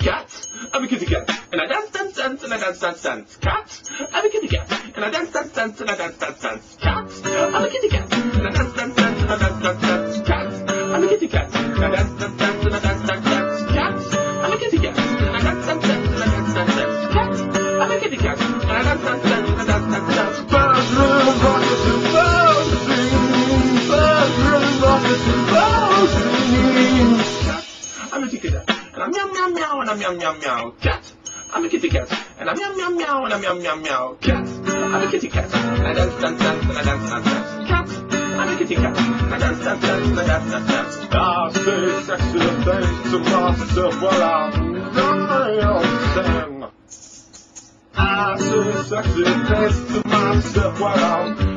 cat, I'm a kitty cat, and I dance, dance, dance, and I dance, dance, dance. Cat, I'm a kitty cat, and I dance, dance, dance, and I dance, dance, dance. Cat, I'm a kitty cat, and I dance, dance, dance, and I dance, dance, dance. Cat, I'm a kitty cat, and I dance, dance, dance, and I dance, dance, dance. Cat, I'm a kitty cat, and I dance, dance, dance, and I dance, dance, dance. Cat, I'm a kitty cat, and I dance, dance, dance, and I dance, dance, dance. Birds, little rockets, and birds sing. Meow meow meow, and I'm meow meow meow. Cat, I'm a kitty cat, and I'm meow meow meow, and I'm meow meow meow. Cat, I'm a kitty cat, and I dance dance dance, and I dance dance dance. Cat, I'm a kitty cat, and I dance dance dance, and I dance dance dance. I say sexy things to myself while I'm dancing. I say sexy things to myself while I'm.